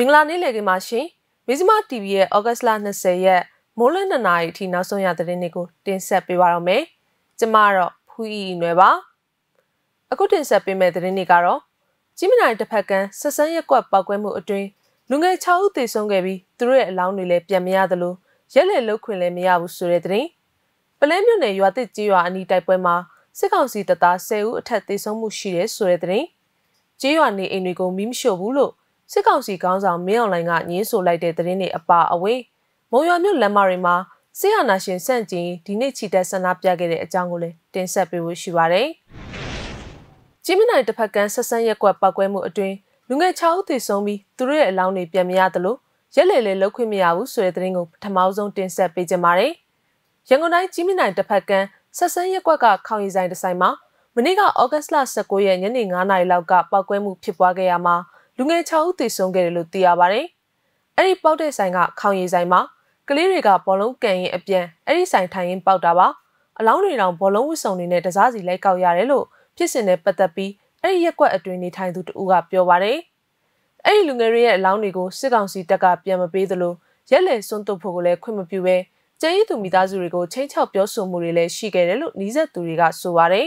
မင်္ဂလာနေ့လည်ခင်းပါရှင်မဇ္ဈိမ TV ရဲ့ဩဂတ်လ20ရက်မိုးလင်း2နာရီအထိနောက်ဆုံးရသတင်းတွေကိုတင်ဆက်ပေးပါရမယ်ကျမကတော့ဖူးဤနွယ်ပါအခုတင်ဆက်ပေးမယ့်သတင်းတွေကတော့ကြီးမနိုင်တစ်ဖက်ကန်းဆက်ဆန်းရက်ကွက်ပောက်ကွဲမှုအတွင်းလူငယ်6ဦးသေဆုံးခဲ့ပြီးသူတို့ရဲ့အလောင်းတွေလည်းပြန်မရသလိုရက်လက်လုတ်ခွင်လည်းမရဘူးဆိုတဲ့သတင်းပလဲမြို့နယ်ရွာတစ်ကြီးရွာအနီးတိုက်ပွဲမှာစစ်ကောင်စီတပ်သား10ဦးအထက်သေဆုံးမှုရှိတယ်ဆိုတဲ့သတင်းကြီးရွာနေအိမ်တွေကိုမီးမရှို့ဘူးလို့ စစ်ကောင်စီခေါင်းဆောင်မင်းအောင်လှိုင်ကညင်းဆိုလိုက်တဲ့သတင်းတွေအပါအဝင်မုံရွာမြို့လမ်းမတွေမှာစစ်အာဏာရှင်စန့်ကျင်ဒီနေ့ချီတက်ဆန္ဒပြခဲ့တဲ့အကြောင်းကိုလည်းတင်ဆက်ပေးဖို့ရှိပါတယ်။ကြီးမနိုင်တစ်ဖက်ကန်းဆက်ဆန်းရက်ကွက်ပောက်ကွဲမှုအတွင်းလူငယ်6ဦးသေဆုံးပြီးသူတို့ရဲ့အလောင်းတွေပြန်မရသလိုရက်လေလေလောက်ခွင့်မရဘူးဆိုတဲ့သတင်းကိုပထမဆုံးတင်ဆက်ပေးကြပါမယ်။ရန်ကုန်တိုင်းကြီးမနိုင်တစ်ဖက်ကန်းဆက်ဆန်းရက်ကွက်ကခေါင်ရည်ဆိုင်တစ်ဆိုင်မှာမနေ့ကဩဂတ်စ်လ19ရက်ညနေ9:00နာရီလောက်ကပောက်ကွဲမှုဖြစ်ပွားခဲ့ရမှာ လူငယ်6ဦးသေဆုံးခဲ့တယ်လို့သိရပါတယ်။အဲ့ဒီပေါက်တဲ့ဆိုင်ကခေါင်ရည်ဆိုင်မှာကလေးတွေကဘောလုံးကန်ရင်အပြန်အဲ့ဒီဆိုင်ထိုင်ရင်ပေါက်တာပါ။အလောင်းတွေတောင်ဘောလုံးဝစ်စုံတွေနဲ့တစားစီလိုက်ကောက်ရတယ်လို့ဖြစ်စဉ်နဲ့ပတ်သက်ပြီးအဲ့ဒီရက်ကွက်အတွင်းနေထိုင်သူတဦးကပြောပါတယ်။အဲ့ဒီလူငယ်တွေရဲ့အလောင်းတွေကိုစစ်ကောင်စီတပ်ကပြန်မပေးသလိုရက်လေစွန့်တုပ်ဖို့ကိုလည်းခွင့်မပြုဘဲကျင်းရီသူမိသားစုတွေကိုချင်းချောက်ပြောဆိုမှုတွေလည်းရှိခဲ့တယ်လို့နှီးဆက်သူတွေကဆိုပါတယ်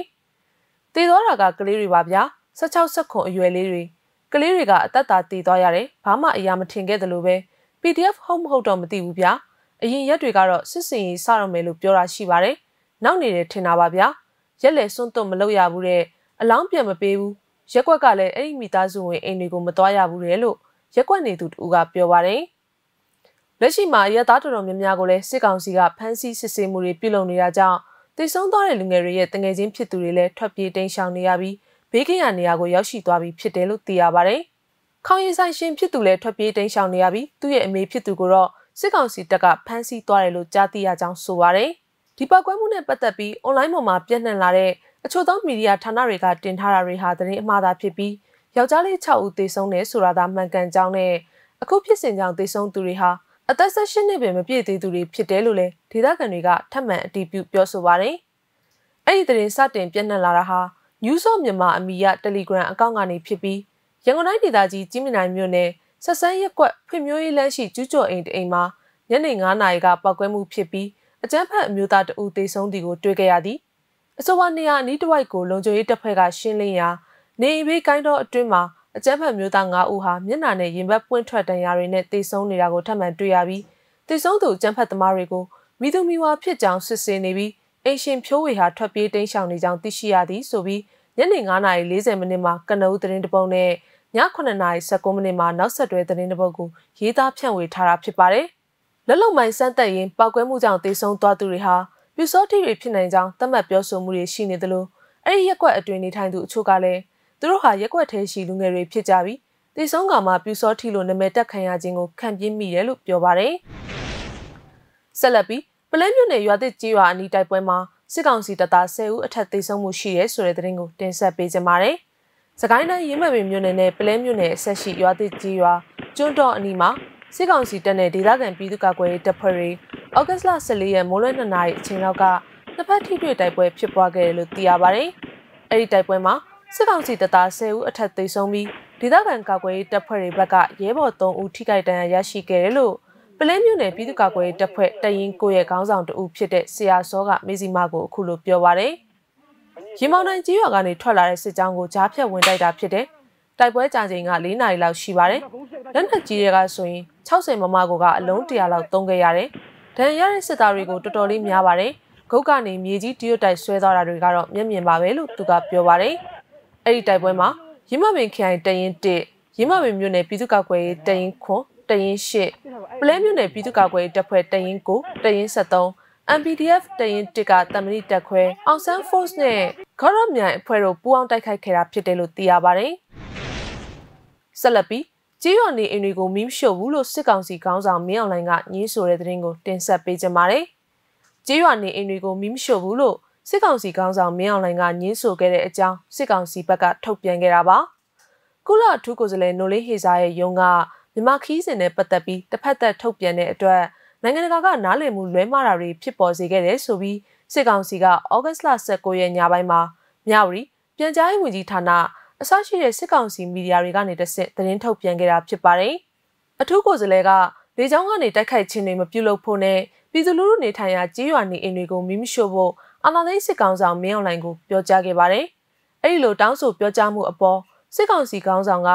။တည်သွားတာကကလေးတွေပါဗျာ16ဆက်ခွန်အရွယ်လေးတွေ ကလေးတွေကအသက်သာတည်သွားရတယ်ဘာမှအရာမထင်ခဲ့သလိုပဲ PDF ဟုတ်မဟုတ်တော့မသိဘူးဗျာအရင်ရက်တွေကတော့စစ်စင်ရေးစတော့မယ်လို့ပြောတာရှိပါတယ်နောက်နေတယ်ထင်တာပါဗျာရက်လေစွန့်သွတ်မလုပ်ရဘူးတဲ့အလောင်းပြန်မပေးဘူးရက်ကွက်ကလည်းအဲ့ဒီမိသားစုဝင်အိမ်တွေကိုမသွားရဘူးလေလို့ရက်ကွက်နေသူတူကပြောပါတယ်လက်ရှိမှာရက်သားတော်တော်များများကိုလည်းစစ်ကောင်စီကဖမ်းဆီးစစ်ဆေးမှုတွေပြုလုပ်နေတာကြောင့်တိတ်ဆုံးသွားတဲ့လူငယ်တွေရဲ့တငယ်ချင်းဖြစ်သူတွေလည်းထွက်ပြေးတိမ်းရှောင်နေရပြီး ဘေးကင်းရနေရာကိုရောက်ရှိသွားပြီဖြစ်တယ်လို့သိရပါတယ်။ခေါင်းရည်ဆိုင်ရှင်ဖြစ်သူလည်းထွက်ပြေးတိမ်းရှောင်နေရပြီးသူ့ရဲ့အမေဖြစ်သူကိုတော့စစ်ကောင်စီတပ်ကဖမ်းဆီးသွားတယ်လို့ကြားသိရကြောင်းဆိုပါတယ်။ဒီပောက်ကွဲမှုနဲ့ပတ်သက်ပြီးအွန်လိုင်းပေါ်မှာပြန့်နှံ့လာတဲ့အချို့သောမီဒီယာဌာနတွေကတင်ထားတာတွေဟာသတင်းအမှားသာဖြစ်ပြီးယောက်ျားလေး6ဦးသေဆုံးတယ်ဆိုတာသာမှန်ကန်ကြောင်းနဲ့အခုဖြစ်စဉ်ကြောင့်သေဆုံးသူတွေဟာအသက်16နှစ်ပဲမပြည့်သေးသူတွေဖြစ်တယ်လို့လည်းဒေသခံတွေကထပ်မံအတည်ပြုပြောဆိုပါတယ်။အဲ့ဒီသတင်းစတင်ပြန့်နှံ့လာတာဟာ News of မြန်မာအမီရ Telegram အကောင့်ကနေဖြစ်ပြီးရန်ကုန်တိုင်းဒေသကြီးကြီးမြင့်နိုင်မြို့နယ်ဆက်ဆန်းရက်ကွက်ဖွံ့ဖြိုးရေးလမ်းရှိကျူးကျော်အိမ်တအိမ်မှာညနေ9:00နာရီကပောက်ကွဲမှုဖြစ်ပြီးအကြမ်းဖက်အမျိုးသားတဦးသေဆုံးသည်ကိုတွေ့ခဲ့ရသည်အဆိုပါနေရာအနီးတစ်ဝိုက်ကိုလုံခြုံရေးတပ်ဖွဲ့ကရှင်းလင်းရာနေအိမ်ဘေးကိုင်းတော်အတွင်းမှာအကြမ်းဖက်မျိုးသား9ဦးဟာမျက်နှာနဲ့ရင်ဘတ်ပွင့်ထွက်တန်ရာတွေနဲ့သေဆုံးနေတာကိုထပ်မံတွေ့ရပြီးသေဆုံးသူအကြမ်းဖက်သမားတွေကိုမိသူမိဝါဖြစ်ကြောင်းစစ်ဆေးနေပြီး အိမ်ရှင်ဖြိုးဝေဟာထွက်ပြေးတိမ်းရှောင်နေကြောင်းသိရှိရသည်ဆိုပြီးညနေ9:40မိနစ်မှာကနအူးသတင်းတပုတ်နဲ့ည9:19မိနစ်မှာနောက်ဆက်တွဲသတင်းတပုတ်ကိုရေးသားဖြန့်ဝေထားတာဖြစ်ပါတယ်။လက်လုံမိုင်းစမ်းတက်ရင်ပောက်ကွဲမှုကြောင့်တေဆုံးသွားသူတွေဟာပြူစောတိတွေဖြစ်နိုင်ကြောင်းသတ်မှတ်ပြောဆိုမှုတွေရှိနေသလိုအဲ့ဒီရက်ကွက်အတွင်းနေထိုင်သူအချို့ကလည်းသူတို့ဟာရက်ကွက်ထဲရှိလူငယ်တွေဖြစ်ကြပြီးတေဆုံးကမှပြူစောတိလို့နာမည်တက်ခံရခြင်းကိုခံပြင်းမိတယ်လို့ပြောပါတယ်။ဆက်လက်ပြီး ပလဲမြို့နယ်ရွာသစ်ကြီးရွာအနီးတိုက်ပွဲမှာစစ်ကောင်စီတပ်သား10ဦးအထက်သေဆုံးမှုရှိရဲဆိုတဲ့သတင်းကိုတင်ဆက်ပေးကြပါမယ်။စကိုင်းတိုင်းရင်းမှတ်ပင်မြို့နယ်နဲ့ပလဲမြို့နယ်အဆက်ရှိရွာသစ်ကြီးရွာကျွန်းတော်အနီးမှာစစ်ကောင်စီတပ်နဲ့ဒေသခံပြည်သူ့ကာကွယ်ရေးတပ်ဖွဲ့တွေဩဂတ်လ14ရက်မိုးလွဲ2နာရီအချိန်လောက်ကနှစ်ဖက်ထိတွေ့တိုက်ပွဲဖြစ်ပွားခဲ့တယ်လို့သိရပါတယ်။အဲဒီတိုက်ပွဲမှာစစ်ကောင်စီတပ်သား10ဦးအထက်သေဆုံးပြီးဒေသခံကာကွယ်ရေးတပ်ဖွဲ့တွေဘက်ကရဲဘော်3ဦးထိခိုက်ဒဏ်ရာရရှိခဲ့တယ်လို့ ပလဲမြို့နယ်ပြည်သူ့ကာကွယ်ရေးတပ်ဖွဲ့တရင်ကိုရဲ့ခေါင်းဆောင်တဦးဖြစ်တဲ့ဆရာစောကမေစီမာကိုအခုလိုပြောပါရယ်ရင်မောင်နိုင်ကြီးရွာကနေထွက်လာတဲ့စစ်ကြောင်းကိုကြားဖြတ်ဝင်တိုက်တာဖြစ်တဲ့တိုက်ပွဲကြာချိန်က၄နာရီလောက်ရှိပါတယ်လက်နက်ကြီးတွေကဆိုရင်60မမကိုကအလုံး100လောက်သုံးခဲ့ရတယ်ဒဏ်ရတဲ့စစ်သားတွေကိုတော်တော်လေးများပါတယ်ဂုတ်ကနေမြေကြီးတရွတ်တိုက်ဆွဲသွားတာတွေကတော့မျက်မြင်ပါပဲလို့သူကပြောပါတယ်အဲ့ဒီတိုက်ပွဲမှာရင်းမပင်ခိုင်တရင်1ရင်းမပင်မြို့နယ်ပြည်သူ့ကာကွယ်ရေးတရင်ခွန် တရင်8ပလဲမြို့နယ်ပြည်သူ့ကာကွယ်ရေးတပ်ဖွဲ့တရင်9တရင်73 MPDF တရင်1ကတမဏိတက်ခွဲအောင်ဆန်း Force နဲ့ဂရော့မြိုင်အဖွဲ့တို့ပူးပေါင်းတိုက်ခိုက်ခဲ့တာဖြစ်တယ်လို့သိရပါတယ်။ဆက်လက်ပြီးကြေးရွာနေအိမ်တွေကိုမီးရှို့ဘူးလို့စစ်ကောင်စီခေါင်းဆောင်မင်းအောင်လှိုင်ကညင်းဆိုတဲ့သတင်းကိုတင်ဆက်ပေးကြပါမယ်။ကြေးရွာနေအိမ်တွေကိုမီးမရှို့ဘူးလို့စစ်ကောင်စီခေါင်းဆောင်မင်းအောင်လှိုင်ကညင်းဆိုခဲ့တဲ့အကြောင်းစစ်ကောင်စီဘက်ကထုတ်ပြန်ခဲ့တာပါ။ကုလအထူးကိုယ်စားလှယ်နိုလေးဟေဇာရဲ့ယုံက မြန်မာခီးစဉ်နဲ့ပတ်သက်ပြီးတစ်ဖက်သက်ထုတ်ပြန်တဲ့အတွက်နိုင်ငံတကာကနားလည်မှုလွဲမှားတာတွေဖြစ်ပေါ်စေခဲ့တယ်ဆိုပြီးစစ်ကောင်စီကဩဂတ်လ19ရက်ညပိုင်းမှာမြဝတီပြန်ကြားရေးဝန်ကြီးဌာနအစရှိတဲ့စစ်ကောင်စီမီဒီယာတွေကနေတဆင့်သတင်းထုတ်ပြန်ခဲ့တာဖြစ်ပါတယ်။အထူးကိုယ်စားလှယ်ကလေကြောင်းကနေတိုက်ခိုက်ခြင်းတွေမပြုလုပ်ဖို့နဲ့ပြည်သူလူထုနေထိုင်ရာကြေးရွာနေအိမ်တွေကိုမိမရှို့ဖို့အာဏာသိမ်းစစ်ကောင်ဆောင်မင်းအောင်လှိုင်ကိုပြောကြားခဲ့ပါတယ်။အဲဒီလိုတောင်းဆိုပြောကြားမှုအပေါ်စစ်ကောင်စီခေါင်းဆောင်က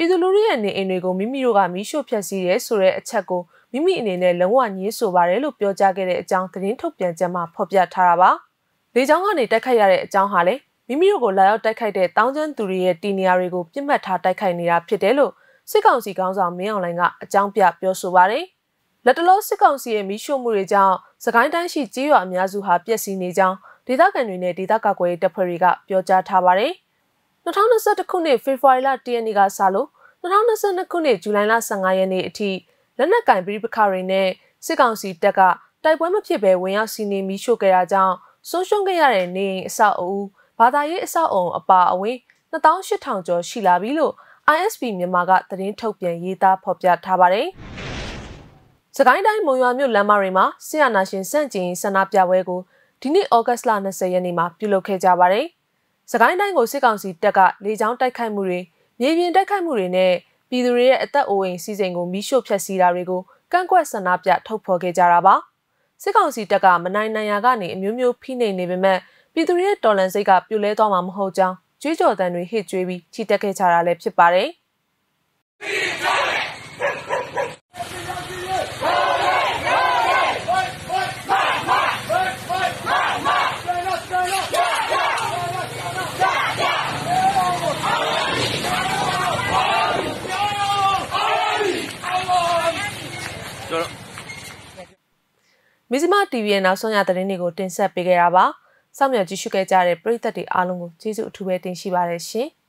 ပြည်သူလူထုရဲ့နေအိမ်တွေကိုမိမိတို့ကမိရှို့ဖျက်ဆီးရဲဆိုတဲ့အချက်ကိုမိမိအနေနဲ့လုံးဝညှင်းဆိုပါတယ်လို့ပြောကြားခဲ့တဲ့အကြောင်းသတင်းထုတ်ပြန်ချက်မှာဖော်ပြထားတာပါ။လေကြောင်းကနေတိုက်ခိုက်ရတဲ့အကြောင်းဟာလည်းမိမိတို့ကိုလာရောက်တိုက်ခိုက်တဲ့တောင်းကျမ်းသူတွေရဲ့တီနေရာတွေကိုပြစ်မှတ်ထားတိုက်ခိုက်နေတာဖြစ်တယ်လို့စစ်ကောင်စီခေါင်းဆောင်မင်းအောင်လှိုင်ကအကြောင်းပြပြောဆိုပါတယ်။လက်တလောစစ်ကောင်စီရဲ့မိရှို့မှုတွေကြောင့်စကိုင်းတိုင်းရှိကြေးရွာအများစုဟာပျက်စီးနေကြောင်းဒေသခံတွေနဲ့ဒေသကာကွယ်ရေးတပ်ဖွဲ့တွေကပြောကြားထားပါတယ်။ 2021ခုနှစ်ဖေဖော်ဝါရီလ10ရက်နေ့ကစလို့2022ခုနှစ်ဇူလိုင်လ15ရက်နေ့အထိလက်နက်ကင်ပြည်ပခါတွေနဲ့စစ်ကောင်စီတပ်ကတိုက်ပွဲမဖြစ်ဘဲဝင်ရောက်စီးနေမိရှို့ခဲ့တာကြောင့်ဆုံးရှုံးခဲ့ရတဲ့နေအိမ်အဆောက်အဦဘာသာရေးအဆောက်အုံအပါအဝင်2800ကျော်ရှိလာပြီလို့ ISP မြန်မာကသတင်းထုတ်ပြန်ရေးသားဖော်ပြထားပါတယ်။စကိုင်းတိုင်းမုံရွာမြို့လမ်းမတွေမှာဆီယနာရှင်စန့်ကျင်ဆန္ဒပြပွဲကိုဒီနေ့ဩဂတ်စ်လ20ရက်နေ့မှာပြုလုပ်ခဲ့ကြပါတယ်။ စကိုင်းတိုင်းကိုစစ်ကောင်စီတပ်ကလေကြောင်းတိုက်ခိုက်မှုတွေမြေပြင်တိုက်ခိုက်မှုတွေနဲ့ပြည်သူတွေရဲ့အသက်အိုးအိမ်စီစဉ်ကိုမိရှို့ဖျက်ဆီးတာတွေကိုကန့်ကွက်ဆန္ဒပြထုတ်ဖော်ခဲ့ကြတာပါ။စစ်ကောင်စီတပ်ကမနိုင်နိုင်ရာကနေအမျိုးမျိုးဖိနှိပ်နေပေမဲ့ပြည်သူရဲ့တော်လန်စိတ်ကပြိုလဲသွားမှာမဟုတ်ကြောင်းကြွေးကြော်တမ်းတွေဟစ်ကြွေးပြီးချီတက်ခဲ့ကြတာလည်းဖြစ်ပါတယ် ဇီမာ TV ရဲ့နောက်ဆုံးရသတင်းတွေကိုတင်ဆက်ပေးခဲ့တာပါ။စောင့်မျှော်ကြည့်ရှုခဲ့ကြတဲ့ပရိသတ်တွေအားလုံးကိုကျေးဇူးအထူးပဲတင်ရှိပါတယ်ရှင်။